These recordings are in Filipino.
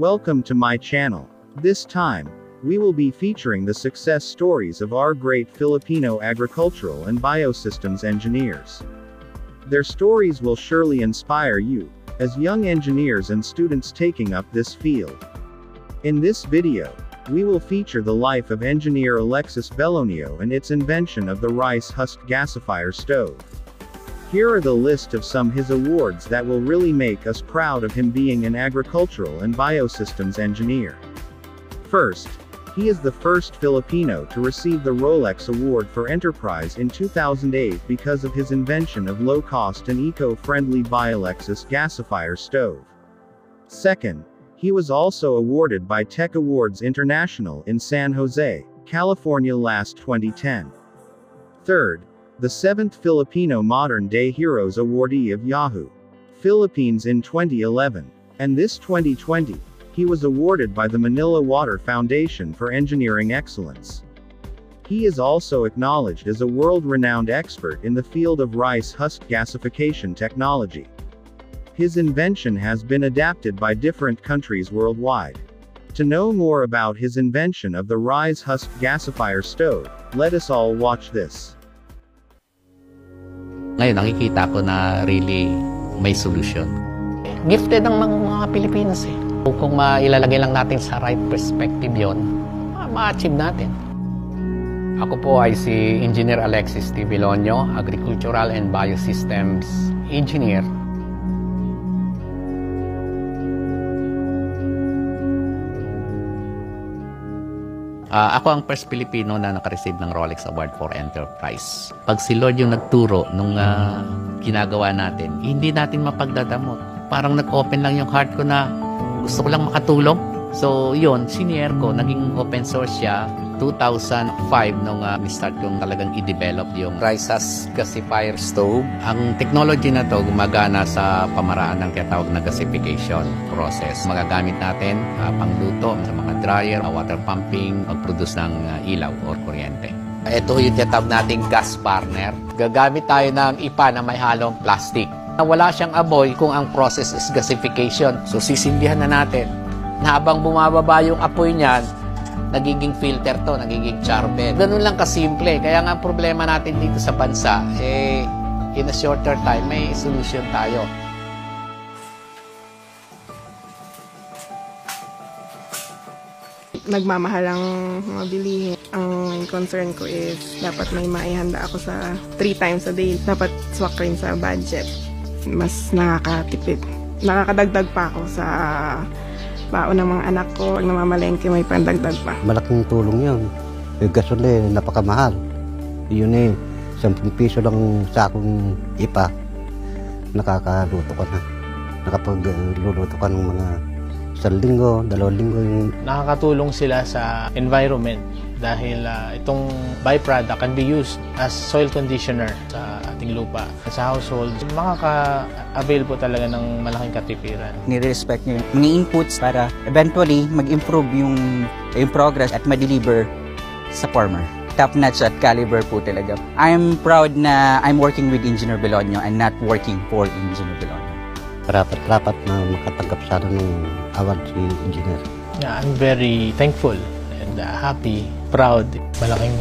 Welcome to my channel. This time, we will be featuring the success stories of our great Filipino agricultural and biosystems engineers. Their stories will surely inspire you, as young engineers and students taking up this field. In this video, we will feature the life of engineer Alexis Bellonio and its invention of the rice husk gasifier stove. Here are the list of some his awards that will really make us proud of him being an agricultural and biosystems engineer. First, he is the first Filipino to receive the Rolex Award for Enterprise in 2008 because of his invention of low-cost and eco-friendly Biolexis gasifier stove. Second, he was also awarded by Tech Awards International in San Jose, California last 2010. Third, the seventh Filipino Modern Day Heroes awardee of Yahoo! Philippines in 2011. And this 2020, he was awarded by the Manila Water Foundation for Engineering Excellence. He is also acknowledged as a world-renowned expert in the field of rice husk gasification technology. His invention has been adapted by different countries worldwide. To know more about his invention of the rice husk gasifier stove, let us all watch this. Ngayon, nakikita ko na really may solution. Gifted ang mga, Pilipinas eh. Kung mailalagay lang natin sa right perspective yon, ma-achieve natin. Ako po ay si Engineer Alexis T. Vilonio, Agricultural and Biosystems Engineer. Ah, ako ang first Filipino na nakareceive ng Rolex Award for Enterprise. Pag si Lord yung nagturo nung ah, ginagawa natin, hindi natin mapagdadamot. Parang nag-open lang yung heart ko na gusto ko lang makatulong. So, yun, senior ko, naging open source siya 2005 nung uh, start kong talagang i-develop yung Rice's Gasifier Stove. Ang technology na to gumagana sa pamaraan ng tinatawag na gasification process. Magagamit natin uh, pangluto sa mga dryer, uh, water pumping, mag-produce ng uh, ilaw or kuryente. Ito yung tinatawag nating gas burner. Gagamit tayo ng ipa na may halong plastic. Wala siyang amoy kung ang process is gasification. So sisindihan na natin. Habang bumababa yung apoy niyan, nagiging filter to, nagiging charbel. Ganun lang kasimple. Kaya nga problema natin dito sa bansa, eh, in a shorter time, may solution tayo. nagmamahal ang mga. Ang concern ko is dapat may maihanda ako sa 3 times a day. Dapat swak rin sa budget. Mas nakakatipid. Nakakadagdag pa ako sa baon ng mga anak ko. Pag namamalengke, may pandagdag pa. Malaking tulong yun. Yung gasol eh, napakamahal. Yun eh, 10 piso lang sa akong ipa. Nakakaluto ka na. Nakapagluluto ka ng mga isang linggo, dalawang linggo. Yung nakakatulong sila sa environment dahil ah, itong byproduct can be used as soil conditioner sa ating lupa. Sa household, makaka-avail po talaga ng malaking katipiran. nire-respect niyo yung mga inputs para eventually mag-improve yung, yung progress at ma-deliver sa farmer. Top notch at caliber po talaga. I'm proud na I'm working with Engineer Belonio and not working for Engineer Belonio. Rapat rapat na makatanggap sana ng award si engineer. Yeah, I'm very thankful and uh, happy, proud. Malaking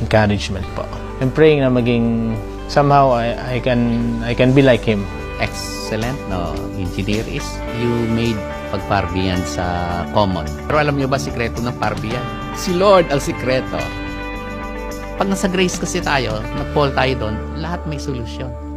encouragement po. I'm praying na maging somehow I, I can I can be like him. Excellent, no? Engineer is you made pagparbiyan sa common. Pero alam niyo ba sikreto ng parbiyan? Si Lord ang sikreto. Pag nasa grace kasi tayo, nag-fall tayo doon, lahat may solusyon.